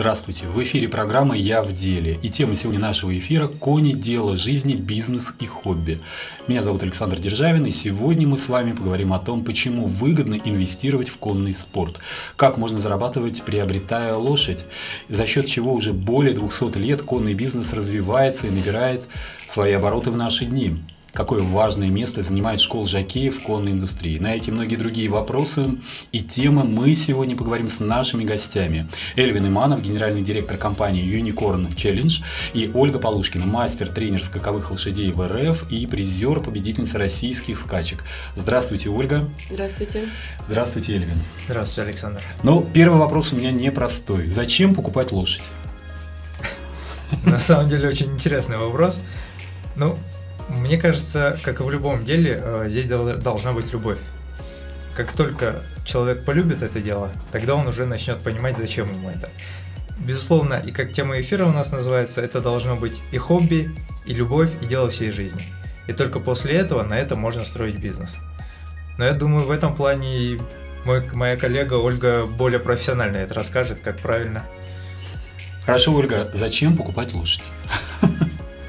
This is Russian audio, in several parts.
Здравствуйте! В эфире программа «Я в деле». И тема сегодня нашего эфира – кони, дело жизни, бизнес и хобби. Меня зовут Александр Державин, и сегодня мы с вами поговорим о том, почему выгодно инвестировать в конный спорт, как можно зарабатывать, приобретая лошадь, за счет чего уже более 200 лет конный бизнес развивается и набирает свои обороты в наши дни какое важное место занимает школа жокеев в конной индустрии. На эти и многие другие вопросы и темы мы сегодня поговорим с нашими гостями. Эльвин Иманов, генеральный директор компании Unicorn Challenge, и Ольга Полушкина, мастер-тренер скаковых лошадей в РФ и призер, победительница российских скачек. Здравствуйте, Ольга. Здравствуйте. Здравствуйте, Эльвин. Здравствуйте, Александр. Ну, первый вопрос у меня непростой. Зачем покупать лошадь? На самом деле очень интересный вопрос. Ну, мне кажется, как и в любом деле, э, здесь должна быть любовь. Как только человек полюбит это дело, тогда он уже начнет понимать, зачем ему это. Безусловно, и как тема эфира у нас называется, это должно быть и хобби, и любовь, и дело всей жизни. И только после этого на это можно строить бизнес. Но я думаю, в этом плане мой, моя коллега Ольга более профессионально это расскажет, как правильно. Хорошо, Ольга, зачем покупать лошадь?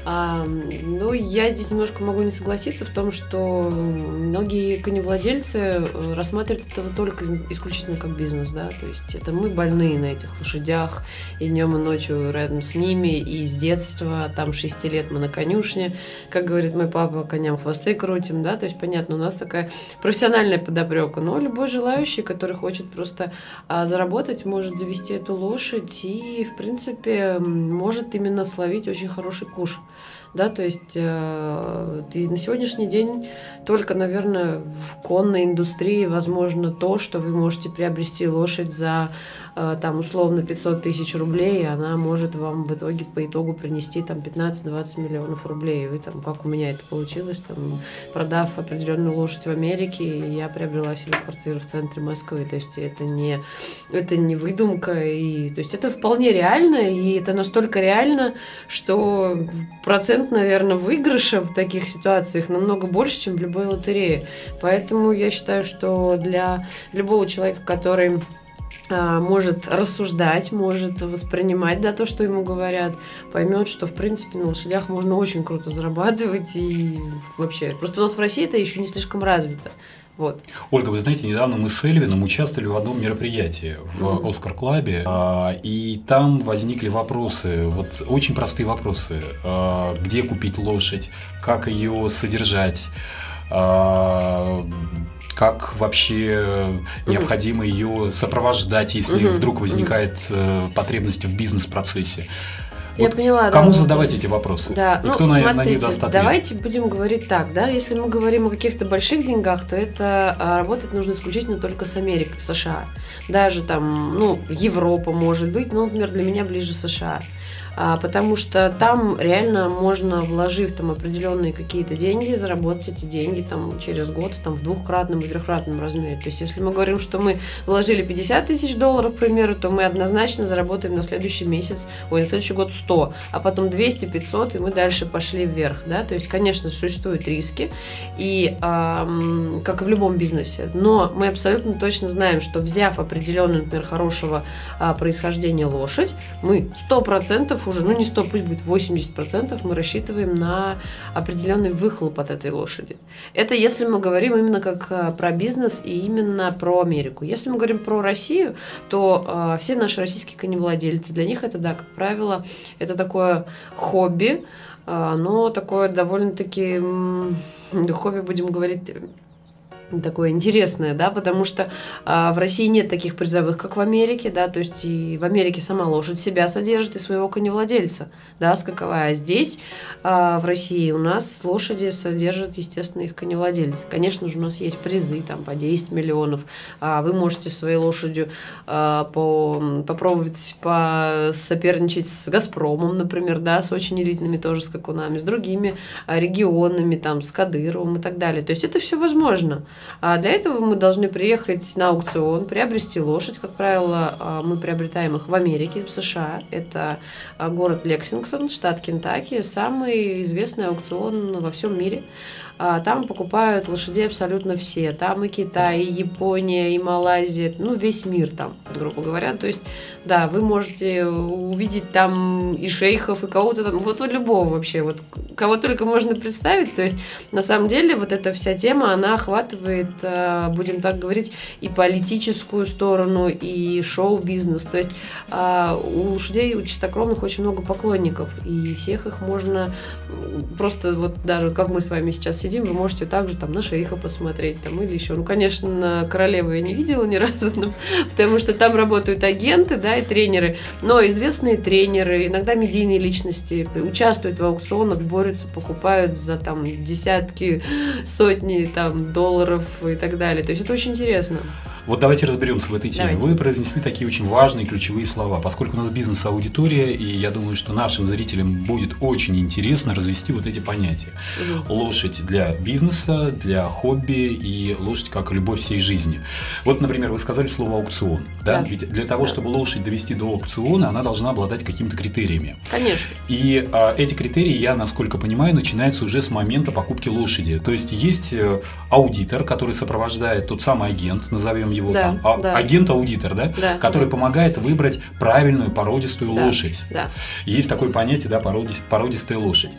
А, ну, я здесь немножко могу не согласиться в том, что многие коневладельцы э, рассматривают это только исключительно как бизнес, да, то есть это мы больные на этих лошадях, и днем и ночью рядом с ними, и с детства, там 6 лет мы на конюшне, как говорит мой папа, коням хвосты крутим, да, то есть понятно, у нас такая профессиональная подопрека, но любой желающий, который хочет просто а, заработать, может завести эту лошадь и, в принципе, может именно словить очень хороший куш да, то есть э, на сегодняшний день только, наверное, в конной индустрии возможно то, что вы можете приобрести лошадь за там условно 500 тысяч рублей, и она может вам в итоге по итогу принести там 15-20 миллионов рублей. И вы там, как у меня это получилось, там, продав определенную лошадь в Америке, я приобрела себе квартиру в центре Москвы. То есть это не, это не выдумка, и, то есть это вполне реально, и это настолько реально, что процент, наверное, выигрыша в таких ситуациях намного больше, чем в любой лотерее. Поэтому я считаю, что для любого человека, который может рассуждать, может воспринимать да, то, что ему говорят, поймет, что, в принципе, на лошадях можно очень круто зарабатывать и вообще. Просто у нас в России это еще не слишком развито. Вот. Ольга, вы знаете, недавно мы с Эльвином участвовали в одном мероприятии в mm-hmm. Оскар Клабе, а, и там возникли вопросы, вот очень простые вопросы. А, где купить лошадь, как ее содержать, как вообще необходимо ее сопровождать, если угу, вдруг возникает угу. потребность в бизнес-процессе. Я вот поняла. Кому да, задавать эти вопросы? Да, и ну, кто смотрите, на них даст ответ? Давайте будем говорить так, да, если мы говорим о каких-то больших деньгах, то это а, работать нужно исключительно только с Америкой, США. Даже там, ну, Европа может быть, но, например, для меня ближе США. А, потому что там реально можно, вложив там определенные какие-то деньги, заработать эти деньги там через год там в двухкратном и трехкратном размере. То есть, если мы говорим, что мы вложили 50 тысяч долларов, к примеру, то мы однозначно заработаем на следующий месяц, ой, на следующий год 100, а потом 200, 500, и мы дальше пошли вверх, да, то есть, конечно, существуют риски, и эм, как и в любом бизнесе, но мы абсолютно точно знаем, что взяв определенную, например, хорошего э, происхождения лошадь, мы 100% уже, ну не 100, пусть будет 80%, мы рассчитываем на определенный выхлоп от этой лошади. Это если мы говорим именно как э, про бизнес и именно про Америку. Если мы говорим про Россию, то э, все наши российские коневладельцы, для них это, да, как правило, это такое хобби, э, но такое довольно-таки хобби, будем говорить, такое интересное, да, потому что а, в России нет таких призовых, как в Америке, да, то есть и в Америке сама лошадь себя содержит и своего коневладельца, да, скаковая. А здесь, а, в России, у нас лошади содержат, естественно, их коневладельцы. Конечно же, у нас есть призы, там, по 10 миллионов. А вы можете своей лошадью а, по, попробовать соперничать с «Газпромом», например, да, с очень элитными тоже скакунами, с другими а, регионами, там, с Кадыровым и так далее. То есть это все возможно. А для этого мы должны приехать на аукцион, приобрести лошадь. Как правило, а, мы приобретаем их в Америке, в США. Это а, город Лексингтон, штат Кентаки, самый известный аукцион во всем мире. А, там покупают лошадей абсолютно все. Там и Китай, и Япония, и Малайзия, ну, весь мир там, грубо говоря. То есть, да, вы можете увидеть там и шейхов, и кого-то там, вот, вот любого вообще, вот кого только можно представить. То есть, на самом деле, вот эта вся тема, она охватывает, а, будем так говорить, и политическую сторону, и шоу-бизнес. То есть, а, у лошадей, у чистокровных очень много поклонников, и всех их можно просто вот даже как мы с вами сейчас сидим, сидим, вы можете также там на шейха посмотреть там или еще. Ну, конечно, королеву я не видела ни разу, но, потому что там работают агенты, да, и тренеры. Но известные тренеры, иногда медийные личности участвуют в аукционах, борются, покупают за там десятки, сотни там долларов и так далее. То есть это очень интересно. Вот давайте разберемся в этой теме. Давайте. Вы произнесли такие очень важные ключевые слова. Поскольку у нас бизнес-аудитория, и я думаю, что нашим зрителям будет очень интересно развести вот эти понятия. Угу. Лошадь для бизнеса, для хобби и лошадь как любовь всей жизни. Вот, например, вы сказали слово аукцион. Да? да. Ведь для того, да. чтобы лошадь довести до аукциона, она должна обладать какими-то критериями. Конечно. И а, эти критерии, я, насколько понимаю, начинаются уже с момента покупки лошади. То есть есть э, аудитор, который сопровождает тот самый агент, назовем его да, там, а, да. агент-аудитор, да, да, который да. помогает выбрать правильную породистую да, лошадь. Да. Есть такое понятие, да, породист, породистая лошадь.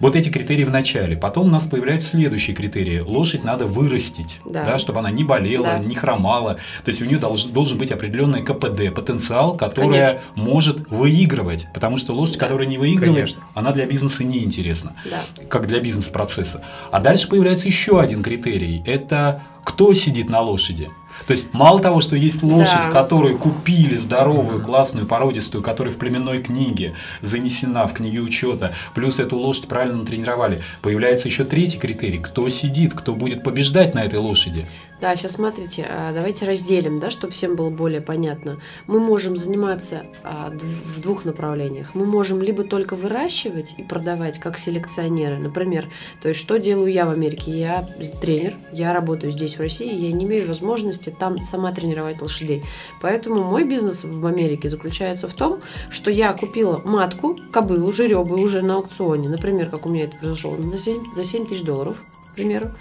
Вот эти критерии в начале. Потом у нас появляются следующие критерии. Лошадь надо вырастить, да. Да, чтобы она не болела, да. не хромала. То есть у нее долж, должен быть определенный КПД, потенциал, который Конечно. может выигрывать. Потому что лошадь, да. которая не выигрывает, Конечно. она для бизнеса не интересна, да. как для бизнес-процесса. А дальше появляется еще один критерий. Это кто сидит на лошади. То есть мало того, что есть лошадь, да. которую купили здоровую, классную, породистую, которая в племенной книге занесена в книге учета, плюс эту лошадь правильно натренировали, появляется еще третий критерий, кто сидит, кто будет побеждать на этой лошади. Да, сейчас смотрите, а, давайте разделим, да, чтобы всем было более понятно. Мы можем заниматься а, в двух направлениях. Мы можем либо только выращивать и продавать как селекционеры, например. То есть, что делаю я в Америке? Я тренер, я работаю здесь, в России, я не имею возможности там сама тренировать лошадей. Поэтому мой бизнес в Америке заключается в том, что я купила матку, кобылу, жеребы уже на аукционе. Например, как у меня это произошло, за 7, за 7 тысяч долларов к примеру.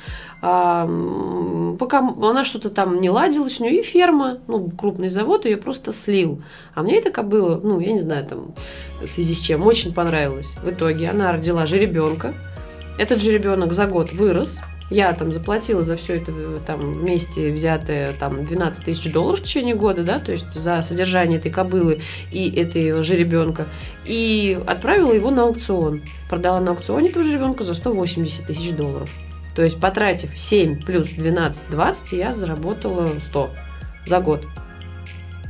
А, пока она что-то там не ладилась, у нее и ферма, ну, крупный завод ее просто слил. А мне это как было, ну, я не знаю, там, в связи с чем, очень понравилось. В итоге она родила жеребенка. Этот жеребенок за год вырос, я там заплатила за все это там вместе взятое там 12 тысяч долларов в течение года, да, то есть за содержание этой кобылы и этой жеребенка, и отправила его на аукцион. Продала на аукционе этого жеребенка за 180 тысяч долларов. То есть, потратив 7 плюс 12, 20, я заработала 100 за год.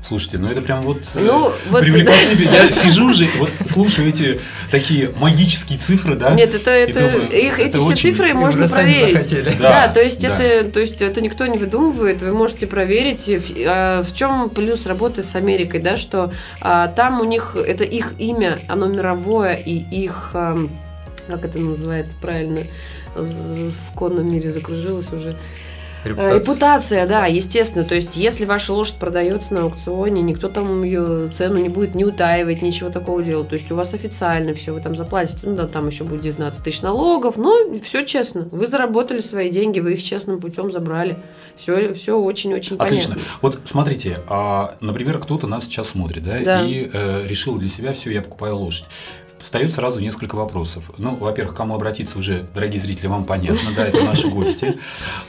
Слушайте, ну это прям вот, э, ну, вот привлекательно. Я сижу уже, вот слушаю эти такие магические цифры, да? Нет, это, это думаю, их, это эти все цифры можно проверить. Да, да, то есть да. это, то есть это никто не выдумывает. Вы можете проверить, а, в чем плюс работы с Америкой, да, что а, там у них это их имя, оно мировое и их, а, как это называется правильно? В конном мире закружилась уже. Репутация. Репутация, да, естественно. То есть, если ваша лошадь продается на аукционе, никто там ее цену не будет не утаивать, ничего такого делать. То есть, у вас официально все, вы там заплатите, ну да, там еще будет 19 тысяч налогов, но все честно. Вы заработали свои деньги, вы их честным путем забрали. Все, все очень-очень понятно. Отлично. Вот смотрите, а, например, кто-то нас сейчас смотрит, да, да. и э, решил для себя, все, я покупаю лошадь встает сразу несколько вопросов. Ну, во-первых, кому обратиться уже, дорогие зрители, вам понятно, да, это наши гости.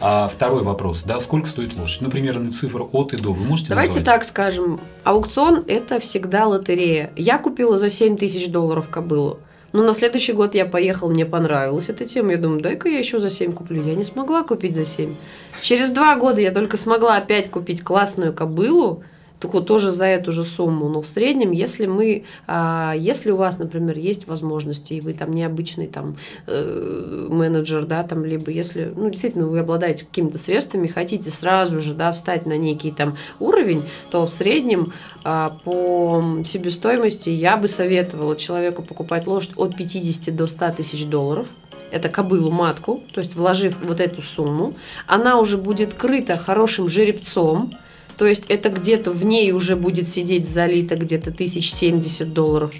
А второй вопрос, да, сколько стоит лошадь? Ну, примерно цифр от и до вы можете Давайте назвать? так скажем, аукцион – это всегда лотерея. Я купила за 7 тысяч долларов кобылу. Но на следующий год я поехала, мне понравилась эта тема. Я думаю, дай-ка я еще за 7 куплю. Я не смогла купить за 7. Через два года я только смогла опять купить классную кобылу, так тоже за эту же сумму. Но в среднем, если мы, а, если у вас, например, есть возможности, и вы там необычный там э, менеджер, да, там, либо если, ну, действительно, вы обладаете какими-то средствами, хотите сразу же, да, встать на некий там уровень, то в среднем а, по себестоимости я бы советовала человеку покупать лошадь от 50 до 100 тысяч долларов – это кобылу матку, то есть вложив вот эту сумму, она уже будет крыта хорошим жеребцом, то есть это где-то в ней уже будет сидеть залито где-то 1070 долларов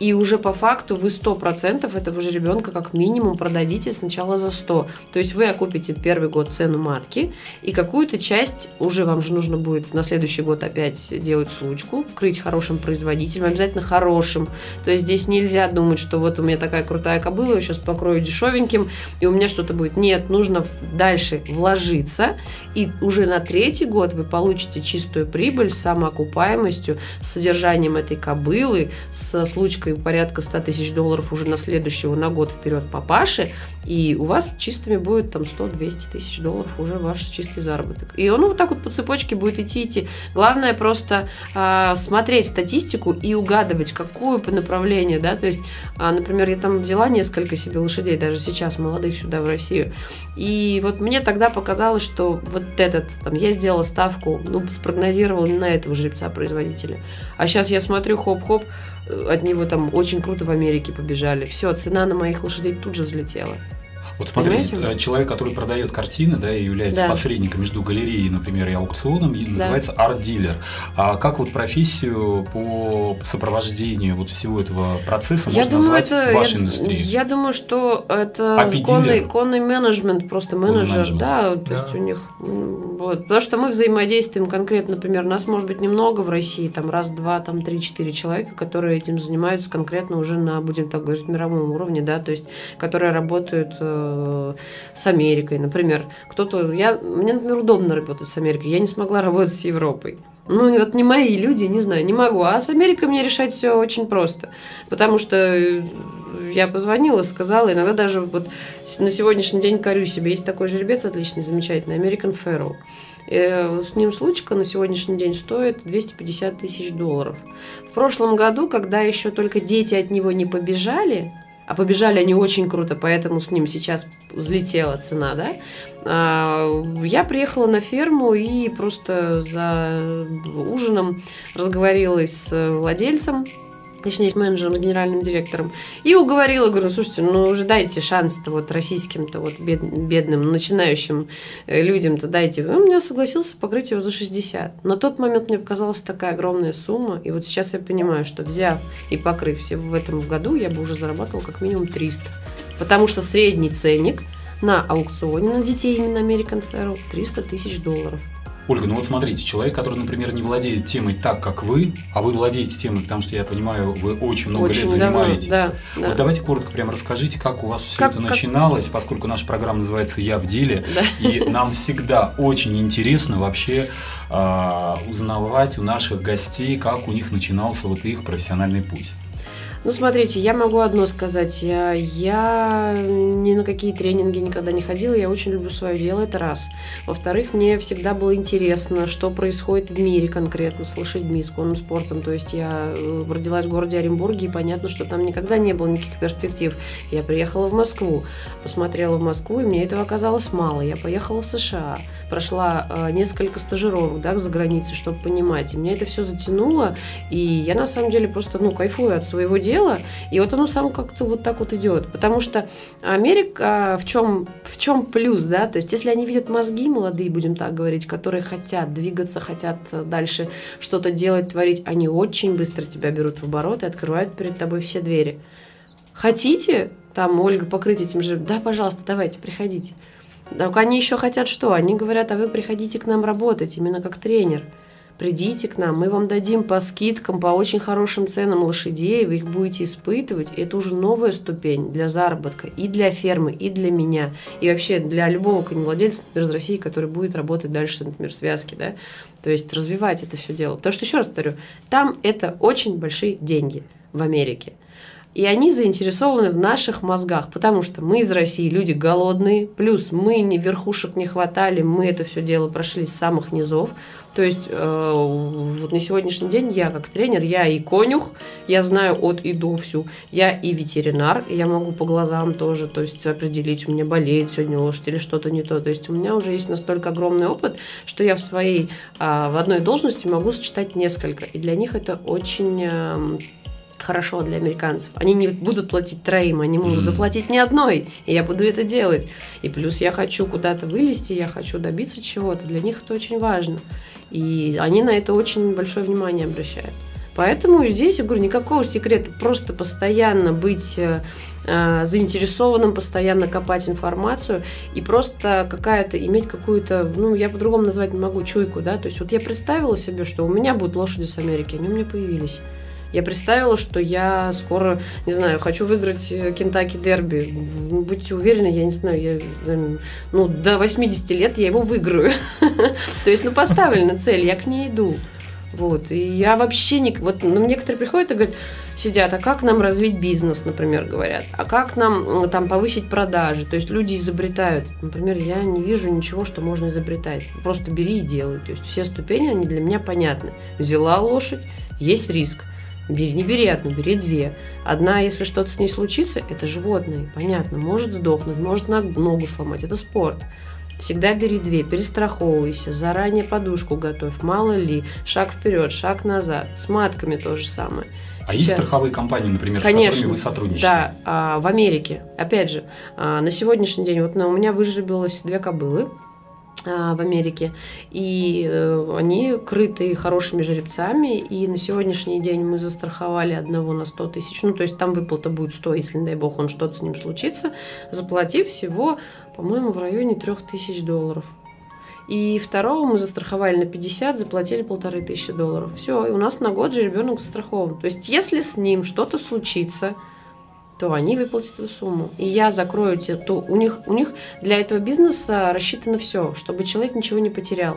и уже по факту вы 100% этого же ребенка как минимум продадите сначала за 100. То есть вы окупите первый год цену матки, и какую-то часть уже вам же нужно будет на следующий год опять делать случку, крыть хорошим производителем, обязательно хорошим. То есть здесь нельзя думать, что вот у меня такая крутая кобыла, я сейчас покрою дешевеньким, и у меня что-то будет. Нет, нужно дальше вложиться, и уже на третий год вы получите чистую прибыль с самоокупаемостью, с содержанием этой кобылы, с случкой и порядка 100 тысяч долларов уже на следующего на год вперед папаши, и у вас чистыми будет там 100-200 тысяч долларов уже ваш чистый заработок. И он вот так вот по цепочке будет идти, идти. Главное просто а, смотреть статистику и угадывать, какую по направлению, да, то есть, а, например, я там взяла несколько себе лошадей, даже сейчас, молодых сюда, в Россию, и вот мне тогда показалось, что вот этот, там, я сделала ставку, ну, спрогнозировала на этого жеребца-производителя, а сейчас я смотрю, хоп-хоп, от него там очень круто в Америке побежали. Все, цена на моих лошадей тут же взлетела. Вот смотрите, Понимаете? Э, человек, который продает картины, да, и является да. посредником между галереей, например, и аукционом, да. называется арт-дилер. А как вот профессию по сопровождению вот всего этого процесса я можно думаю, назвать это, в вашей я, индустрии? Я думаю, что это конный, конный менеджмент, просто менеджер, да, то да. есть у них, вот, потому что мы взаимодействуем конкретно, например, нас может быть немного в России, там раз, два, там три, четыре человека, которые этим занимаются конкретно уже на, будем так говорить, мировом уровне, да, то есть которые работают э, с Америкой, например. Кто-то, я, мне, например, удобно работать с Америкой, я не смогла работать с Европой. Ну, вот не мои люди, не знаю, не могу. А с Америкой мне решать все очень просто. Потому что я позвонила, сказала, иногда даже вот на сегодняшний день корю себе. Есть такой жеребец отличный, замечательный, American Pharaoh. Э, с ним случка на сегодняшний день стоит 250 тысяч долларов. В прошлом году, когда еще только дети от него не побежали, а побежали они очень круто, поэтому с ним сейчас взлетела цена, да. А, я приехала на ферму и просто за ужином разговорилась с владельцем точнее, с менеджером, генеральным директором, и уговорила, говорю, слушайте, ну уже дайте шанс-то вот российским-то вот бед, бедным, начинающим э, людям-то дайте. Он мне согласился покрыть его за 60. На тот момент мне показалась такая огромная сумма, и вот сейчас я понимаю, что взяв и покрыв все в этом году, я бы уже зарабатывала как минимум 300. Потому что средний ценник на аукционе на детей именно American Pharoah 300 тысяч долларов. Ольга, ну вот смотрите, человек, который, например, не владеет темой так, как вы, а вы владеете темой, потому что я понимаю, вы очень много очень лет занимаетесь. Давно, да, вот да. давайте коротко прямо расскажите, как у вас все как, это как... начиналось, поскольку наша программа называется «Я в деле», да. и нам всегда очень интересно вообще э, узнавать у наших гостей, как у них начинался вот их профессиональный путь. Ну, смотрите, я могу одно сказать. Я, я ни на какие тренинги никогда не ходила. Я очень люблю свое дело, это раз. Во-вторых, мне всегда было интересно, что происходит в мире конкретно с лошадьми, с конным спортом. То есть я э, родилась в городе Оренбурге, и понятно, что там никогда не было никаких перспектив. Я приехала в Москву, посмотрела в Москву, и мне этого оказалось мало. Я поехала в США, прошла э, несколько стажировок да, за границей, чтобы понимать. И меня это все затянуло, и я на самом деле просто ну, кайфую от своего дела и вот оно само как-то вот так вот идет. Потому что Америка в чем, в чем плюс, да, то есть если они видят мозги молодые, будем так говорить, которые хотят двигаться, хотят дальше что-то делать, творить, они очень быстро тебя берут в оборот и открывают перед тобой все двери. Хотите, там, Ольга, покрыть этим же, да, пожалуйста, давайте, приходите. Так они еще хотят что? Они говорят, а вы приходите к нам работать, именно как тренер придите к нам, мы вам дадим по скидкам, по очень хорошим ценам лошадей, вы их будете испытывать. Это уже новая ступень для заработка и для фермы, и для меня, и вообще для любого коневладельца, например, из России, который будет работать дальше, например, в связке, да, то есть развивать это все дело. Потому что, еще раз повторю, там это очень большие деньги в Америке. И они заинтересованы в наших мозгах, потому что мы из России люди голодные, плюс мы не верхушек не хватали, мы это все дело прошли с самых низов. То есть э, вот на сегодняшний день я как тренер, я и конюх, я знаю от и до всю, я и ветеринар, я могу по глазам тоже, то есть определить, у меня болеет сегодня лошадь или что-то не то. То есть у меня уже есть настолько огромный опыт, что я в своей, э, в одной должности могу сочетать несколько. И для них это очень э, хорошо для американцев. Они не будут платить троим, они могут mm-hmm. заплатить не одной, и я буду это делать. И плюс я хочу куда-то вылезти, я хочу добиться чего-то. Для них это очень важно. И они на это очень большое внимание обращают. Поэтому здесь, я говорю, никакого секрета, просто постоянно быть э, э, заинтересованным, постоянно копать информацию и просто какая-то, иметь какую-то, ну, я по-другому назвать не могу, чуйку, да, то есть вот я представила себе, что у меня будут лошади с Америки, они у меня появились. Я представила, что я скоро, не знаю, хочу выиграть э, Кентаки Дерби. Ну, будьте уверены, я не знаю, я, ну, до 80 лет я его выиграю. То есть, ну, поставлена цель, я к ней иду. Вот. И я вообще не... Вот ну, некоторые приходят и говорят, сидят, а как нам развить бизнес, например, говорят, а как нам там повысить продажи, то есть люди изобретают. Например, я не вижу ничего, что можно изобретать. Просто бери и делай. То есть все ступени, они для меня понятны. Взяла лошадь, есть риск. Бери, не бери одну, бери две. Одна, если что-то с ней случится, это животное, понятно, может сдохнуть, может ногу сломать, это спорт. Всегда бери две, перестраховывайся, заранее подушку готовь, мало ли, шаг вперед, шаг назад. С матками то же самое. А Сейчас. есть страховые компании, например, Конечно, с которыми вы сотрудничаете? Да, а, в Америке. Опять же, а, на сегодняшний день вот у меня выжребилось две кобылы в Америке, и э, они крыты хорошими жеребцами, и на сегодняшний день мы застраховали одного на 100 тысяч, ну, то есть там выплата будет 100, если, не дай бог, он что-то с ним случится, заплатив всего по-моему, в районе 3000 долларов. И второго мы застраховали на 50, заплатили полторы тысячи долларов. Все, и у нас на год же ребенок застрахован. То есть, если с ним что-то случится, то они выплатят эту сумму. И я закрою те, то у них, у них для этого бизнеса рассчитано все, чтобы человек ничего не потерял.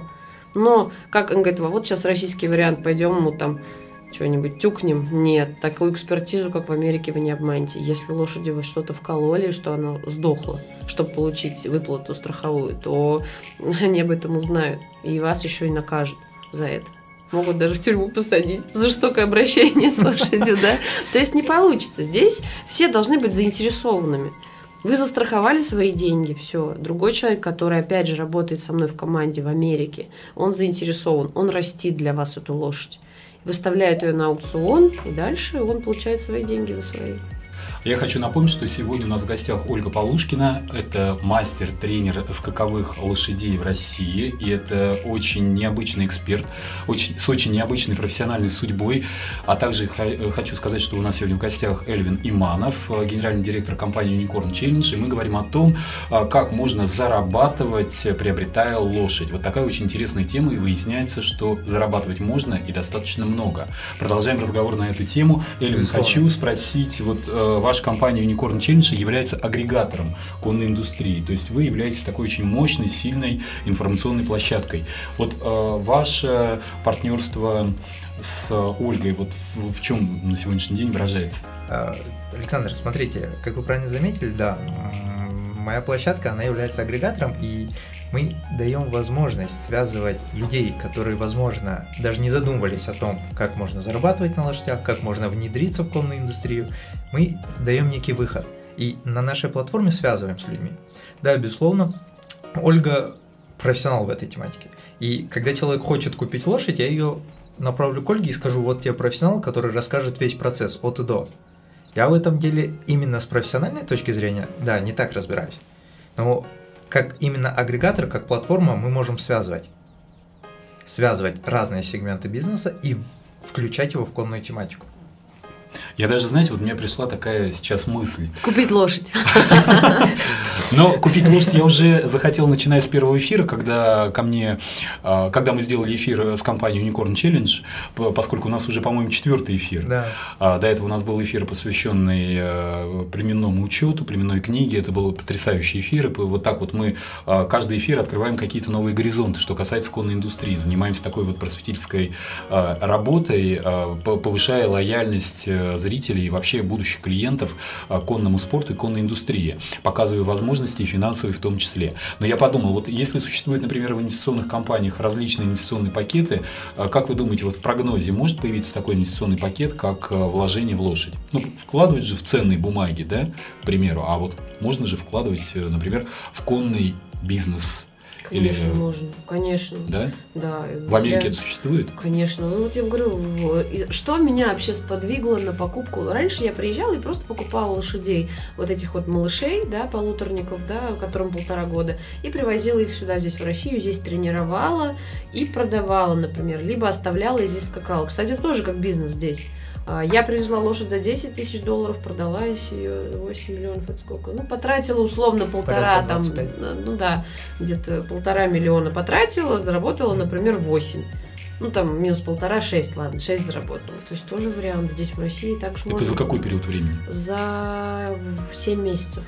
Но, как он говорит, вот сейчас российский вариант, пойдем ему там что-нибудь тюкнем. Нет, такую экспертизу, как в Америке, вы не обманете. Если лошади вы что-то вкололи, что она сдохла, чтобы получить выплату страховую, то они об этом узнают. И вас еще и накажут за это. Могут даже в тюрьму посадить за жестокое обращение с лошадью, да? То есть не получится. Здесь все должны быть заинтересованными. Вы застраховали свои деньги, все. Другой человек, который, опять же, работает со мной в команде в Америке, он заинтересован, он растит для вас эту лошадь выставляет ее на аукцион, и дальше он получает свои деньги за свои. Я хочу напомнить, что сегодня у нас в гостях Ольга Полушкина. Это мастер-тренер скаковых лошадей в России. И это очень необычный эксперт, очень, с очень необычной профессиональной судьбой. А также хочу сказать, что у нас сегодня в гостях Эльвин Иманов, генеральный директор компании Unicorn Challenge. И мы говорим о том, а, как можно зарабатывать, приобретая лошадь. Вот такая очень интересная тема. И выясняется, что зарабатывать можно и достаточно много. Продолжаем разговор на эту тему. Эльвин, хочу спросить, вот э, ваша компания Unicorn Challenge является агрегатором конной индустрии. То есть вы являетесь такой очень мощной, сильной информационной площадкой. Вот э, ваше партнерство с Ольгой, вот в, в чем на сегодняшний день выражается? А, Александр, смотрите, как вы правильно заметили, да, моя площадка, она является агрегатором, и мы даем возможность связывать людей, которые, возможно, даже не задумывались о том, как можно зарабатывать на лошадях, как можно внедриться в конную индустрию. Мы даем некий выход. И на нашей платформе связываем с людьми. Да, безусловно, Ольга профессионал в этой тематике. И когда человек хочет купить лошадь, я ее направлю к Ольге и скажу, вот тебе профессионал, который расскажет весь процесс от и до. Я в этом деле именно с профессиональной точки зрения, да, не так разбираюсь. Но как именно агрегатор, как платформа мы можем связывать. Связывать разные сегменты бизнеса и включать его в конную тематику. Я даже, знаете, вот у меня пришла такая сейчас мысль. Купить лошадь. Но купить лошадь я уже захотел, начиная с первого эфира, когда ко мне, а, когда мы сделали эфир с компанией Unicorn Challenge, поскольку у нас уже, по-моему, четвертый эфир. Да. А, до этого у нас был эфир, посвященный племенному учету, племенной книге. Это был потрясающий эфир. И вот так вот мы а, каждый эфир открываем какие-то новые горизонты, что касается конной индустрии. Занимаемся такой вот просветительской работой, повышая лояльность э, зрителей и вообще будущих клиентов а, конному спорту и конной индустрии, показывая возможности финансовые в том числе. Но я подумал, вот если существует, например, в инвестиционных компаниях различные инвестиционные пакеты, а, как вы думаете, вот в прогнозе может появиться такой инвестиционный пакет, как вложение в лошадь? Ну, вкладывать же в ценные бумаги, да, к примеру, а вот можно же вкладывать, э, например, в конный бизнес Конечно, Или... можно. Конечно. Да? Да. В Америке я... это существует? Конечно. Ну вот я говорю, что меня вообще сподвигло на покупку? Раньше я приезжала и просто покупала лошадей, вот этих вот малышей, да, полуторников, да, которым полтора года, и привозила их сюда, здесь в Россию, здесь тренировала и продавала, например, либо оставляла и здесь скакала. Кстати, тоже как бизнес здесь. А, я привезла лошадь за 10 тысяч долларов, продала ее 8 миллионов, это сколько? Ну, потратила условно полтора, там, ну да, где-то полтора миллиона потратила, заработала, например, 8. Ну, там, минус полтора, шесть, ладно, шесть заработала. То есть тоже вариант здесь в России так же Это можно. за какой период времени? За 7 месяцев.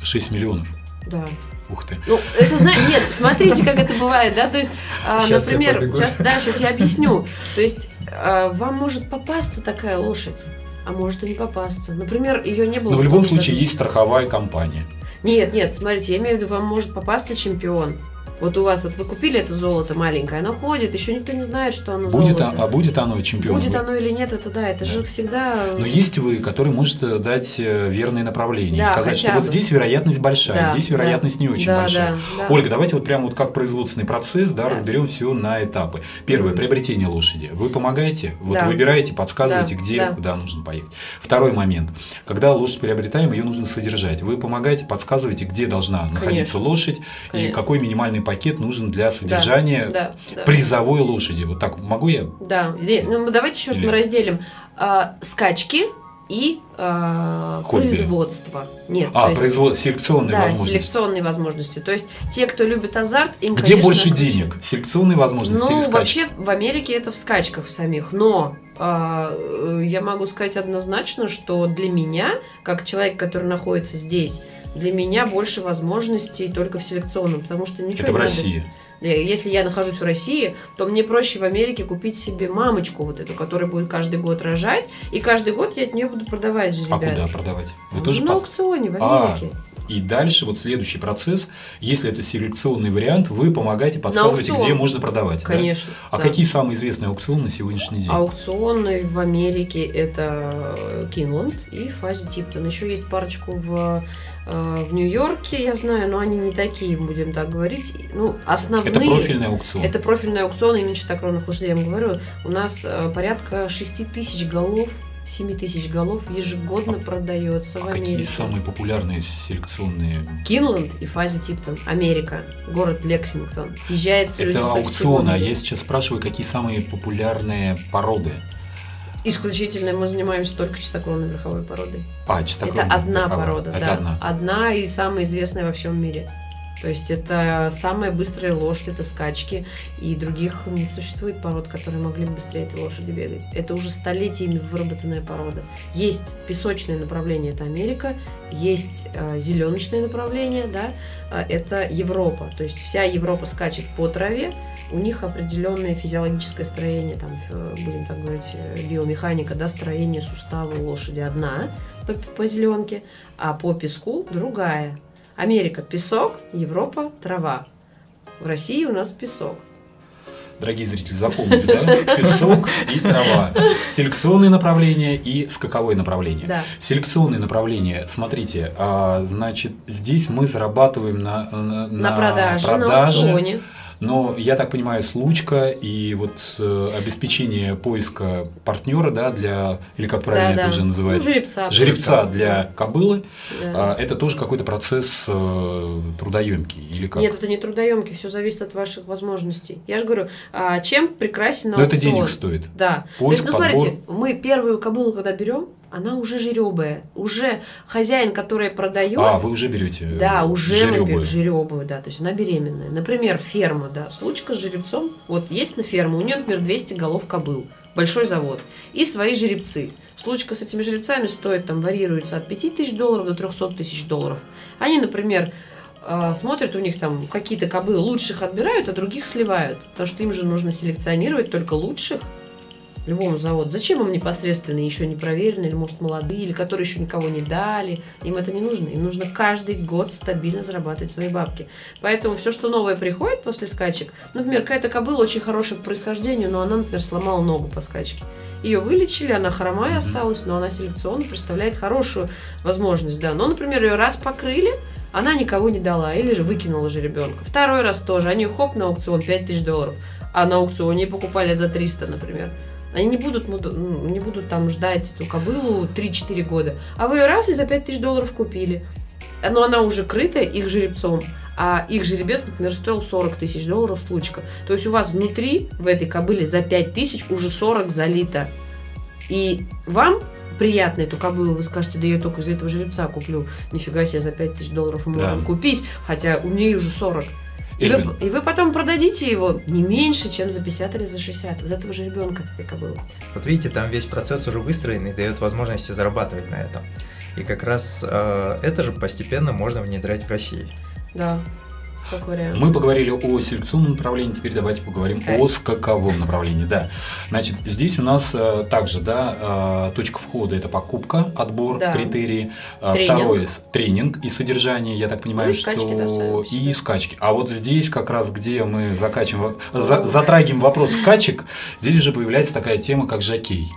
6 миллионов? Да. Ух ты. Ну, это знаете, нет, смотрите, как это бывает, да, то есть, а, например, сейчас, да, сейчас я объясню. То есть, а, вам может попасться такая лошадь, а может и не попасться. Например, ее не было. Но в любом случае есть страховая компания. Нет, нет, смотрите, я имею в виду, вам может попасться чемпион. Вот у вас, вот вы купили это золото маленькое, оно ходит, еще никто не знает, что оно будет, золото. А, а будет оно чемпионом? Будет оно или нет, это да, это да. же всегда... Но есть вы, который может э, дать э, верные направления. Да, сказать, что бы. вот здесь вероятность большая, да, здесь вероятность да, не очень да, большая. Да, да. Ольга, давайте вот прямо вот как производственный процесс, да, да. разберем все на этапы. Первое, приобретение лошади. Вы помогаете, вот да. выбираете, подсказываете, да, где, да. куда нужно поехать. Второй момент. Когда лошадь приобретаем, ее нужно содержать. Вы помогаете, подсказываете, где должна Конечно. находиться лошадь Конечно. и какой минимальный пакет нужен для содержания да, да, призовой лошади. Вот так могу я? Да. Ну, давайте еще раз мы разделим а, скачки и э, производство. Нет, а, есть, производ... селекционные да, возможности. селекционные возможности. То есть те, кто любит азарт, им, Где конечно, больше ключ... денег? Селекционные возможности ну, или скачки? вообще в Америке это в скачках самих. Но э, я могу сказать однозначно, что для меня, как человек, который находится здесь, для меня больше возможностей только в селекционном, потому что ничего Это не в России. Надо. Если я нахожусь в России, то мне проще в Америке купить себе мамочку вот эту, которая будет каждый год рожать, и каждый год я от нее буду продавать же, ребят. А куда продавать? Вы тоже на под... аукционе в а, Америке. А, и дальше вот следующий процесс, если это селекционный вариант, вы помогаете, подсказываете, где можно продавать. Конечно. Да? А да. какие самые известные аукционы на сегодняшний день? Аукционы в Америке это Кинланд и Фази Типтон. Еще есть парочку в э, в Нью-Йорке, я знаю, но они не такие, будем так говорить. Ну, основные... Это профильный аукцион. Это профильный аукцион имени чистокровных лошадей, я вам говорю. У нас э, порядка 6 тысяч голов 7 тысяч голов ежегодно а, продается а в Америке. какие самые популярные селекционные? Кинланд и Фази Типтон, Америка, город Лексингтон. Съезжается Это аукционы, а я сейчас спрашиваю, какие самые популярные породы? Исключительно мы занимаемся только чистокровной верховой породой. А, чистокровной Это одна верховой. порода, Это да. Одна. одна и самая известная во всем мире. То есть это самая быстрая лошадь, это скачки, и других не существует пород, которые могли бы быстрее этой лошади бегать. Это уже столетиями выработанная порода. Есть песочное направление, это Америка, есть э, зеленочное направление, да, э, это Европа. То есть вся Европа скачет по траве, у них определенное физиологическое строение, там, э, будем так говорить, э, биомеханика, да, строение сустава у лошади одна по, по зеленке, а по песку другая. Америка – песок, Европа – трава. В России у нас песок. Дорогие зрители, запомнили, да? Песок и трава. Селекционные направления и скаковое направление. Да. Селекционные направления, смотрите, а, значит, здесь мы зарабатываем на, на, на продаже, продаже на аукционе. Но я так понимаю, случка и вот э, обеспечение поиска партнера, да, для или как правильно да, это да. уже называется, ну, жеребца, жеребца для кобылы, да. э, это тоже какой-то процесс э, трудоемкий или как? Нет, это не трудоемкий, все зависит от ваших возможностей. Я же говорю, а чем прекрасен аукцион? Но это денег стоит. Да. Поиск, То есть, ну подбор... смотрите, мы первую кобылу когда берем, она уже жеребая. Уже хозяин, который продает. А, вы уже берете. Да, уже жеребую. мы берем жеребую, да. То есть она беременная. Например, ферма, да. Случка с жеребцом. Вот есть на ферму, у нее, например, 200 голов кобыл. Большой завод. И свои жеребцы. Случка с этими жеребцами стоит, там, варьируется от 5 тысяч долларов до 300 тысяч долларов. Они, например, а, смотрят, у них там какие-то кобылы лучших отбирают, а других сливают. Потому что им же нужно селекционировать только лучших любому заводу. Зачем им непосредственные, еще не проверенные, или, может, молодые, или которые еще никого не дали. Им это не нужно. Им нужно каждый год стабильно зарабатывать свои бабки. Поэтому все, что новое приходит после скачек, например, какая-то кобыла очень хорошая по происхождению, но она, например, сломала ногу по скачке. Ее вылечили, она хромая осталась, но она селекционно представляет хорошую возможность, да. Но, например, ее раз покрыли, Она никого не дала или же выкинула же ребенка. Второй раз тоже. Они хоп на аукцион 5000 долларов. А на аукционе покупали за 300, например. Они не будут, ну, не будут там ждать эту кобылу 3-4 года. А вы ее раз и за 5000 долларов купили. Но она уже крыта их жеребцом. А их жеребец, например, стоил 40 тысяч долларов случка. То есть у вас внутри в этой кобыле за 5 тысяч уже 40 залито. И вам приятно эту кобылу, вы скажете, да я только из этого жеребца куплю. Нифига себе, за 5 тысяч долларов мы да. можем купить, хотя у нее уже 40. И вы, и вы потом продадите его не меньше, чем за 50 или за 60. Вот этого же ребенка как было. Вот видите, там весь процесс уже выстроен и дает возможности зарабатывать на этом. И как раз э, это же постепенно можно внедрять в России. Да. Как вариант. Мы поговорили о селекционном направлении, теперь давайте поговорим Скай. о скаковом направлении. Да. Значит, здесь у нас э, также да, э, точка входа это покупка, отбор, да. критерии. Э, тренинг. Второе тренинг и содержание, я так понимаю, ну, и скачки, что да, и скачки. А вот здесь как раз, где мы закачиваем, за, затрагиваем вопрос скачек, здесь уже появляется такая тема, как жакей.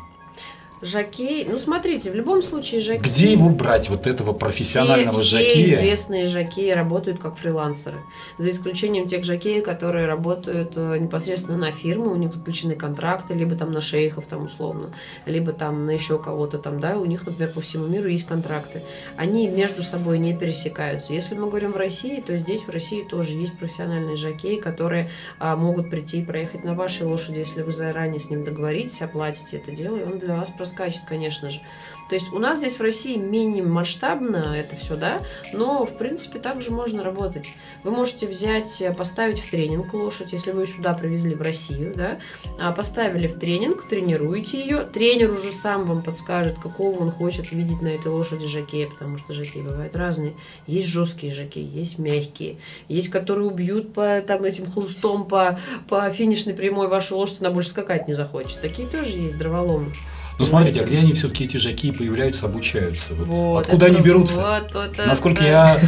Жакей, ну смотрите, в любом случае жакей... Где его брать, вот этого профессионального все, жакея? Все известные жакеи работают как фрилансеры. За исключением тех жакеев, которые работают э, непосредственно на фирму, у них заключены контракты, либо там на шейхов там условно, либо там на еще кого-то там, да, у них, например, по всему миру есть контракты. Они между собой не пересекаются. Если мы говорим в России, то здесь в России тоже есть профессиональные жакеи, которые а, могут прийти и проехать на вашей лошади, если вы заранее с ним договоритесь, оплатите это дело, и он для вас просто скачет, конечно же. То есть у нас здесь в России менее масштабно это все, да, но в принципе также можно работать. Вы можете взять, э, поставить в тренинг лошадь, если вы ее сюда привезли в Россию, да, а поставили в тренинг, тренируете ее, тренер уже сам вам подскажет, какого он хочет видеть на этой лошади жакея, потому что жакеи бывают разные. Есть жесткие жакеи, есть мягкие, есть которые убьют по там этим хлыстом по, по финишной прямой вашу лошадь, она больше скакать не захочет. Такие тоже есть дроволомы. Ну смотрите, а где они все-таки эти жаки появляются, обучаются? Вот, Откуда они берутся? Вот, вот, насколько да.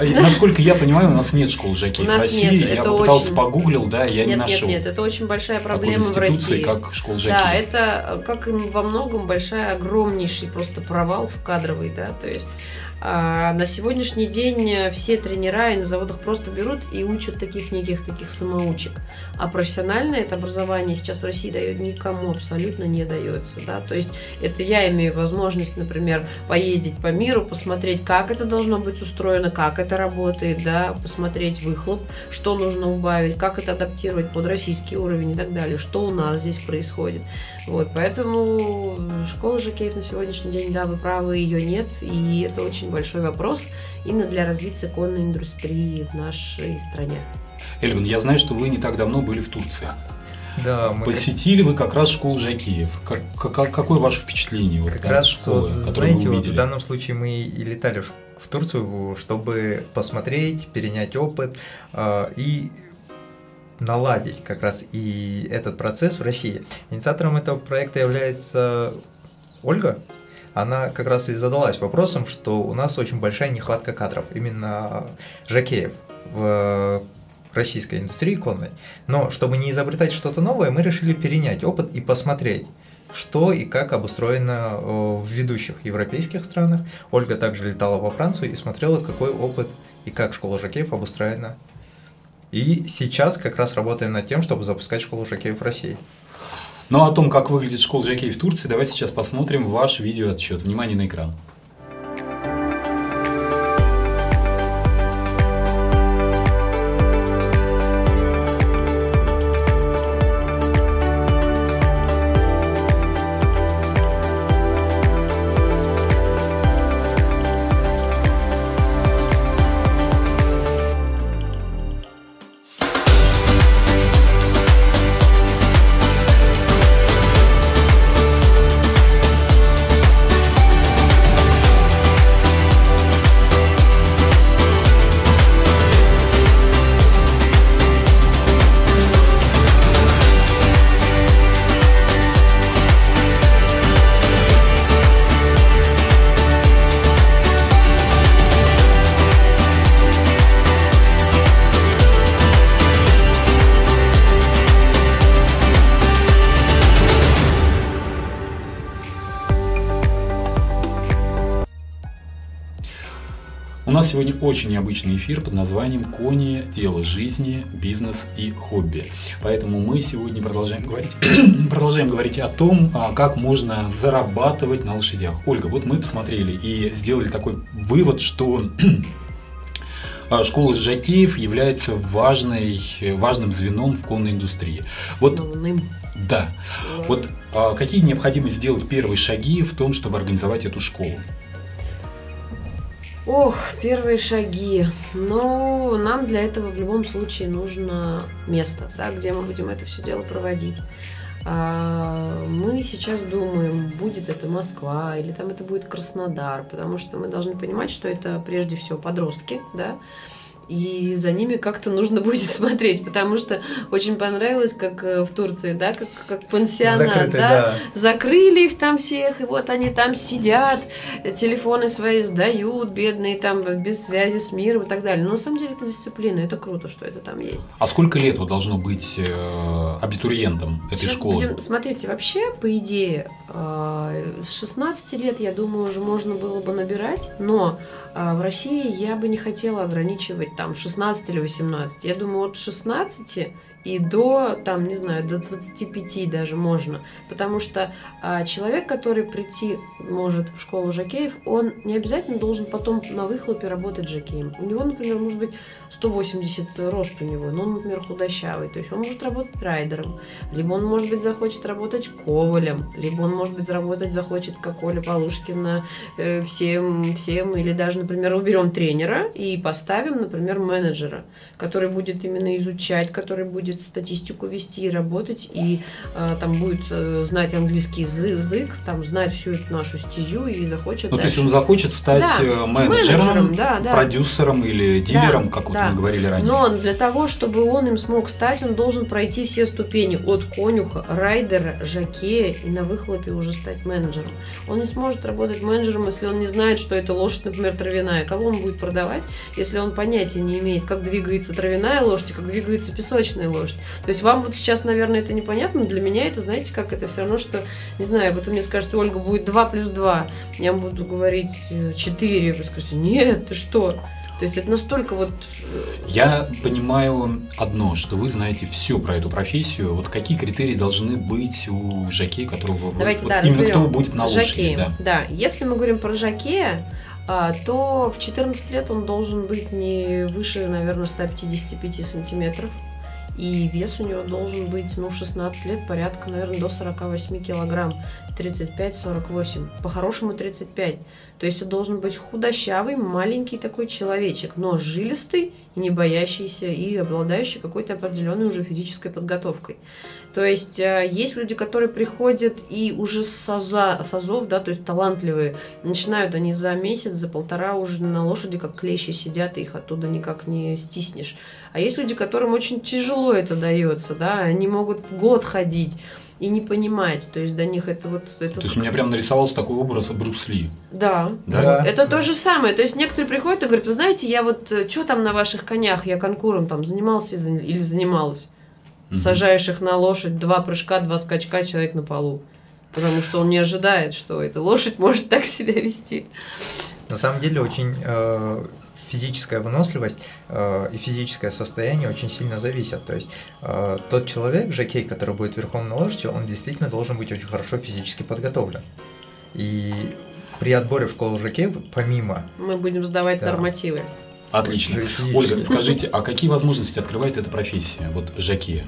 я, насколько я понимаю, у нас нет школ жаки в России. Нет, я это попытался очень... погуглил, да, я нет, не нашел. Нет, нет, это очень большая проблема в России. как школ жаки. Да, это как во многом большая огромнейший просто провал в кадровый, да, то есть а на сегодняшний день все тренера и на заводах просто берут и учат таких неких таких самоучек. А профессиональное это образование сейчас в России дает никому абсолютно не дается. Да? То есть это я имею возможность, например, поездить по миру, посмотреть, как это должно быть устроено, как это работает, да, посмотреть выхлоп, что нужно убавить, как это адаптировать под российский уровень и так далее, что у нас здесь происходит. Вот, поэтому школа жокеев на сегодняшний день, да, вы правы, ее нет, и это очень большой вопрос именно для развития конной индустрии в нашей стране. Эльвин, я знаю, что вы не так давно были в Турции. Да, мы Посетили вы как раз школу Жакеев. Как, как, какое ваше впечатление? Как вот, раз, школы, вот, знаете, вот в данном случае мы и летали в Турцию, чтобы посмотреть, перенять опыт э, и наладить как раз и этот процесс в России. Инициатором этого проекта является Ольга. Она как раз и задалась вопросом, что у нас очень большая нехватка кадров, именно жакеев в российской индустрии конной. Но чтобы не изобретать что-то новое, мы решили перенять опыт и посмотреть, что и как обустроено в ведущих европейских странах. Ольга также летала во Францию и смотрела, какой опыт и как школа жакеев обустроена и сейчас как раз работаем над тем, чтобы запускать школу жокеев в России. Ну, о том, как выглядит школа жокеев в Турции, давайте сейчас посмотрим ваш видеоотчет. Внимание на экран. Сегодня очень необычный эфир под названием «Кони. Дело жизни, бизнес и хобби». Поэтому мы сегодня продолжаем говорить, продолжаем говорить о том, а, как можно зарабатывать на лошадях. Ольга, вот мы посмотрели и сделали такой вывод, что а, школа жакеев является важной, важным звеном в конной индустрии. Вот, да. Вот а какие необходимо сделать первые шаги в том, чтобы организовать эту школу? Ох, первые шаги. Ну, нам для этого в любом случае нужно место, да, где мы будем это все дело проводить. А, мы сейчас думаем, будет это Москва или там это будет Краснодар, потому что мы должны понимать, что это прежде всего подростки, да, и за ними как-то нужно будет смотреть, потому что очень понравилось, как э, в Турции, да, как, как пансионат, Закрытый, да? да, закрыли их там всех, и вот они там сидят, телефоны свои сдают, бедные там без связи с миром и так далее. Но на самом деле это дисциплина, это круто, что это там есть. А сколько лет вот должно быть э, абитуриентом этой Сейчас школы? Будем, смотрите, вообще, по идее, э, с 16 лет, я думаю, уже можно было бы набирать, но в России я бы не хотела ограничивать там 16 или 18. Я думаю, от 16 и до, там, не знаю, до 25 даже можно. Потому что а, человек, который прийти может в школу жакеев, он не обязательно должен потом на выхлопе работать жакеем. У него, например, может быть 180 рост у него, но он, например, худощавый. То есть он может работать райдером, либо он, может быть, захочет работать ковалем, либо он, может быть, работать захочет, как Оля Полушкина, э, всем, всем, или даже, например, уберем тренера и поставим, например, менеджера, который будет именно изучать, который будет статистику вести и работать, и э, там будет э, знать английский язык, там знать всю эту нашу стезю и захочет. Ну, дальше. то есть он захочет стать да, э, менеджером, менеджером да, да. продюсером или дилером, да, как вот да. мы говорили ранее. Но для того, чтобы он им смог стать, он должен пройти все ступени от конюха, райдера, жакея и на выхлопе уже стать менеджером. Он не сможет работать менеджером, если он не знает, что это лошадь, например, травяная. Кого он будет продавать, если он понятия не имеет, как двигается травяная лошадь и как двигается песочная лошадь. То есть вам вот сейчас, наверное, это непонятно, но для меня это, знаете, как это все равно, что, не знаю, вот вы мне скажете, Ольга, будет 2 плюс 2, я буду говорить 4, вы скажете, нет, ты что? То есть это настолько вот... Э, Я понимаю одно, что вы знаете все про эту профессию. Вот какие критерии должны быть у жаке, которого Давайте, вот, да, именно кто будет на лошади? Да. да. Если мы говорим про жакея, а, то в 14 лет он должен быть не выше, наверное, 155 сантиметров. И вес у него должен быть, ну, 16 лет, порядка, наверное, до 48 килограмм. 35-48. По-хорошему 35. То есть это должен быть худощавый, маленький такой человечек, но жилистый и не боящийся, и обладающий какой-то определенной уже физической подготовкой. То есть э, есть люди, которые приходят и уже с, аза, с азов, да, то есть талантливые, начинают они за месяц, за полтора уже на лошади как клещи сидят, и их оттуда никак не стиснешь. А есть люди, которым очень тяжело это дается, да, они могут год ходить и не понимать. То есть до них это вот... Это то есть у меня прям нарисовался такой образ Брюс Ли. Да. да. да. Это да. то же самое. То есть некоторые приходят и говорят, вы знаете, я вот, э, что там на ваших конях, я конкуром там занимался или занималась. Угу. Сажаешь их на лошадь, два прыжка, два скачка, человек на полу. Потому что он не ожидает, что эта лошадь может так себя вести. На самом деле очень э, физическая выносливость э, и физическое состояние очень сильно зависят. То есть э, тот человек, жокей, который будет верхом на лошади, он действительно должен быть очень хорошо физически подготовлен. И при отборе в школу жокеев, помимо... Мы будем сдавать да, нормативы. Отлично. Ольга, скажите, а какие возможности открывает эта профессия, вот жокея?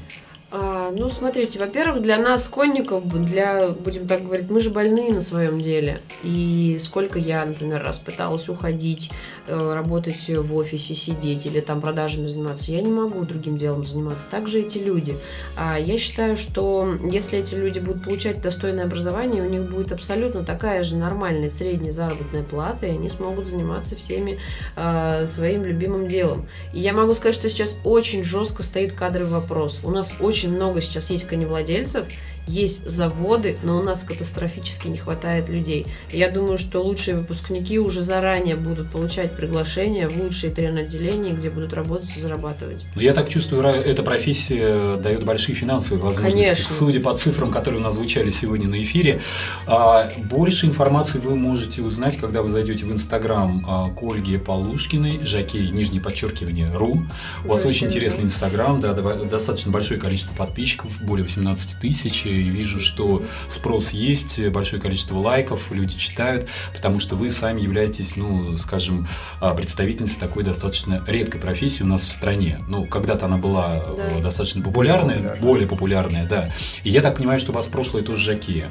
А, ну, смотрите, во-первых, для нас, конников, для, будем так говорить, мы же больные на своем деле. И сколько я, например, раз пыталась уходить, работать в офисе, сидеть или там продажами заниматься, я не могу другим делом заниматься. Также эти люди. А я считаю, что если эти люди будут получать достойное образование, у них будет абсолютно такая же нормальная средняя заработная плата, и они смогут заниматься всеми э, своим любимым делом. И я могу сказать, что сейчас очень жестко стоит кадровый вопрос. У нас очень много сейчас есть коневладельцев, есть заводы, но у нас катастрофически не хватает людей. Я думаю, что лучшие выпускники уже заранее будут получать приглашения в лучшие тренер-отделения, где будут работать и зарабатывать. Ну, я так чувствую, эта профессия дает большие финансовые возможности. Конечно. Судя по цифрам, которые у нас звучали сегодня на эфире, а, больше информации вы можете узнать, когда вы зайдете в Инстаграм а, к Ольге Полушкиной, Жакей, нижнее подчеркивание, ру. У вас очень интересный Инстаграм, да, достаточно большое количество подписчиков, более 18 тысяч, и вижу, что спрос есть, большое количество лайков, люди читают, потому что вы сами являетесь, ну, скажем, а, представительницей такой достаточно редкой профессии у нас в стране. Ну, когда-то она была да. Э, достаточно популярная, более популярная. более популярная, да. И я так понимаю, что у вас прошлое тоже жакея.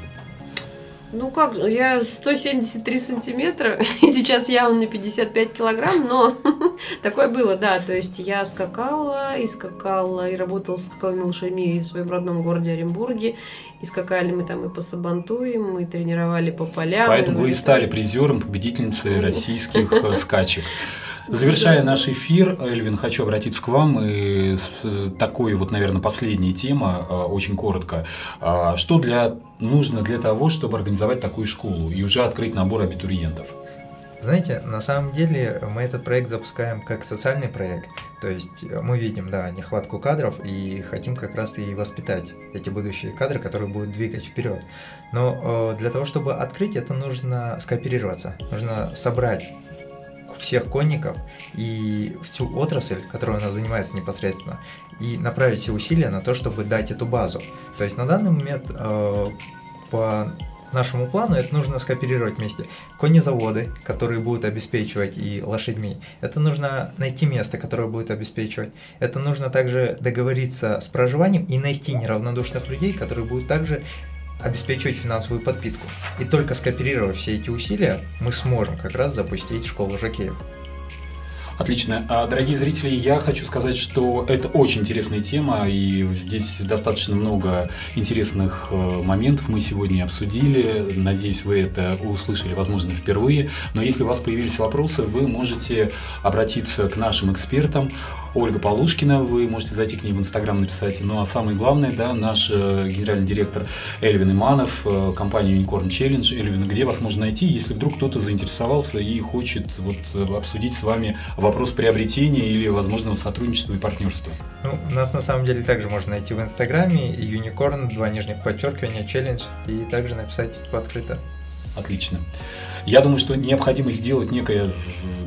Ну как, я 173 сантиметра, и сейчас явно на 55 килограмм, но такое было, да. То есть я скакала, и скакала, и работала с скаковыми лошадьми в своем родном городе Оренбурге. И скакали мы там и по Сабантуям, мы тренировали по полям. Поэтому вы и стали призером, победительницей российских э, скачек. Завершая наш эфир, Эльвин, хочу обратиться к вам и такой вот, наверное, последняя тема, э, очень коротко. А, что для, нужно для того, чтобы организовать такую школу и уже открыть набор абитуриентов? Знаете, на самом деле мы этот проект запускаем как социальный проект. То есть мы видим, да, нехватку кадров и хотим как раз и воспитать эти будущие кадры, которые будут двигать вперед. Но э, для того, чтобы открыть, это нужно скооперироваться, нужно собрать всех конников и всю отрасль, которой она занимается непосредственно, и направить все усилия на то, чтобы дать эту базу. То есть на данный момент э, по нашему плану это нужно скооперировать вместе. Конезаводы, которые будут обеспечивать и лошадьми. Это нужно найти место, которое будет обеспечивать. Это нужно также договориться с проживанием и найти неравнодушных людей, которые будут также обеспечивать финансовую подпитку. И только скооперировав все эти усилия, мы сможем как раз запустить школу жокеев. Отлично. А, дорогие зрители, я хочу сказать, что это очень интересная тема, и здесь достаточно много интересных э, моментов мы сегодня обсудили. Надеюсь, вы это услышали, возможно, впервые. Но если у вас появились вопросы, вы можете обратиться к нашим экспертам. Ольга Полушкина, вы можете зайти к ней в Инстаграм написать. Ну а самое главное, да, наш э, генеральный директор Эльвин Иманов, э, компания Unicorn Challenge. Эльвин, где вас можно найти, если вдруг кто-то заинтересовался и хочет вот обсудить с вами вопрос приобретения или возможного сотрудничества и партнерства? Ну, нас на самом деле также можно найти в Инстаграме, Unicorn, два нижних подчеркивания, Challenge, и также написать в открыто. Отлично. Я думаю, что необходимо сделать некое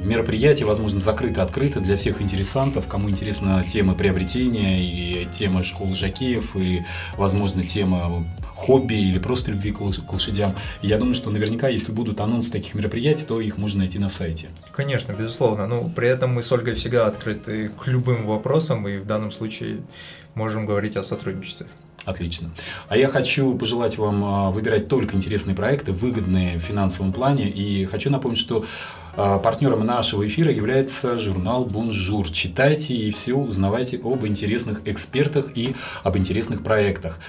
мероприятие, возможно, закрыто-открыто для всех интересантов, кому интересна тема приобретения и тема школы Жакеев, и, возможно, тема хобби или просто любви к лошадям. Я думаю, что наверняка, если будут анонсы таких мероприятий, то их можно найти на сайте. Конечно, безусловно. Ну, при этом мы с Ольгой всегда открыты к любым вопросам, и в данном случае можем говорить о сотрудничестве. Отлично. А я хочу пожелать вам а, выбирать только интересные проекты, выгодные в финансовом плане. И хочу напомнить, что а, партнером нашего эфира является журнал «Bonjour». Читайте и все узнавайте об интересных экспертах и об интересных проектах.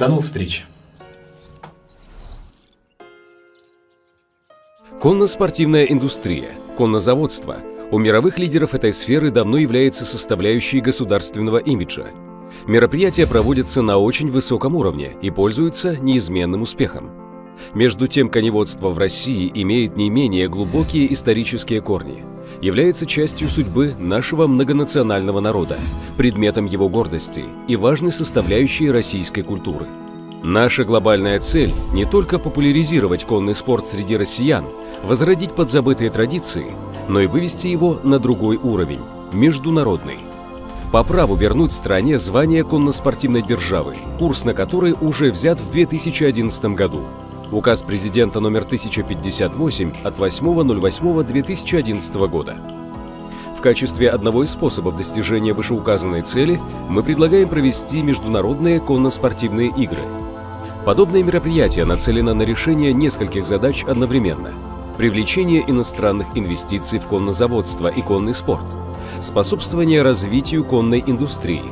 До новых встреч! Конно-спортивная индустрия, коннозаводство у мировых лидеров этой сферы давно является составляющей государственного имиджа – Мероприятия проводятся на очень высоком уровне и пользуются неизменным успехом. Между тем, коневодство в России имеет не менее глубокие исторические корни, является частью судьбы нашего многонационального народа, предметом его гордости и важной составляющей российской культуры. Наша глобальная цель – не только популяризировать конный спорт среди россиян, возродить подзабытые традиции, но и вывести его на другой уровень – международный по праву вернуть стране звание конноспортивной державы, курс на который уже взят в 2011 году. Указ президента номер 1058 от 8.08.2011 года. В качестве одного из способов достижения вышеуказанной цели мы предлагаем провести международные конноспортивные игры. Подобные мероприятия нацелены на решение нескольких задач одновременно. Привлечение иностранных инвестиций в коннозаводство и конный спорт – способствование развитию конной индустрии,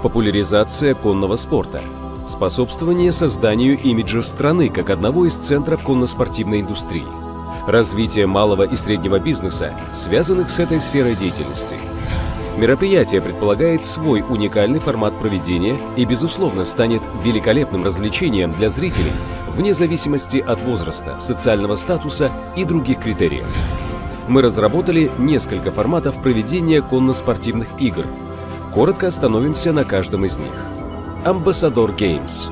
популяризация конного спорта, способствование созданию имиджа страны как одного из центров конноспортивной индустрии, развитие малого и среднего бизнеса, связанных с этой сферой деятельности. Мероприятие предполагает свой уникальный формат проведения и, безусловно, станет великолепным развлечением для зрителей вне зависимости от возраста, социального статуса и других критериев. Мы разработали несколько форматов проведения конно-спортивных игр. Коротко остановимся на каждом из них. Амбассадор Games.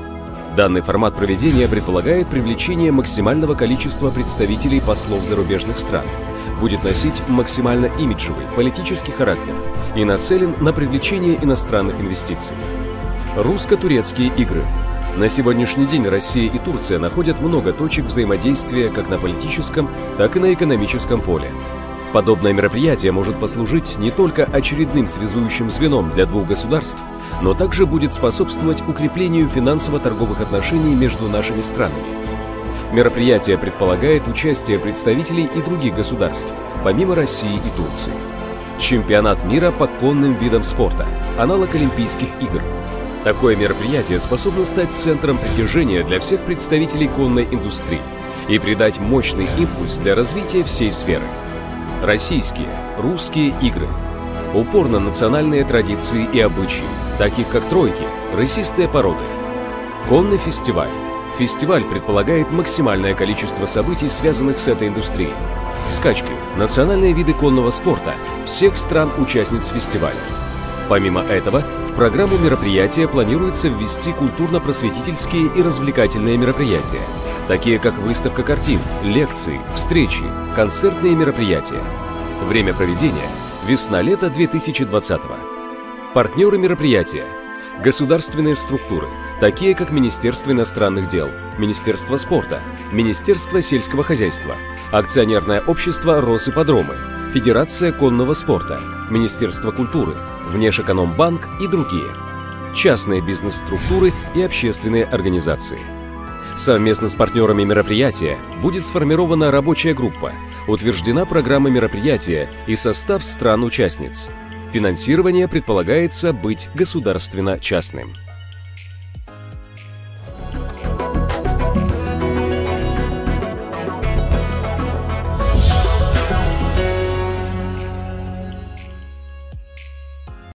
Данный формат проведения предполагает привлечение максимального количества представителей послов зарубежных стран – будет носить максимально имиджевый, политический характер и нацелен на привлечение иностранных инвестиций. Русско-турецкие игры. На сегодняшний день Россия и Турция находят много точек взаимодействия как на политическом, так и на экономическом поле. Подобное мероприятие может послужить не только очередным связующим звеном для двух государств, но также будет способствовать укреплению финансово-торговых отношений между нашими странами. Мероприятие предполагает участие представителей и других государств, помимо России и Турции. Чемпионат мира по конным видам спорта, аналог Олимпийских игр. Такое мероприятие способно стать центром притяжения для всех представителей конной индустрии и придать мощный импульс для развития всей сферы. Российские, русские игры. Упор на национальные традиции и обычаи, таких как тройки, рысистые породы. Конный фестиваль Фестиваль предполагает максимальное количество событий, связанных с этой индустрией. Скачки – национальные виды конного спорта всех стран-участниц фестиваля. Помимо этого, в программу мероприятия планируется ввести культурно-просветительские и развлекательные мероприятия, такие как выставка картин, лекции, встречи, концертные мероприятия. Время проведения – весна-лето 2020 -го. Партнеры мероприятия – государственные структуры – такие как Министерство иностранных дел, Министерство спорта, Министерство сельского хозяйства, Акционерное общество «Росипподромы», Федерация конного спорта, Министерство культуры, Внешэкономбанк и другие, частные бизнес-структуры и общественные организации. Совместно с партнерами мероприятия будет сформирована рабочая группа, утверждена программа мероприятия и состав стран-участниц. Финансирование предполагается быть государственно-частным.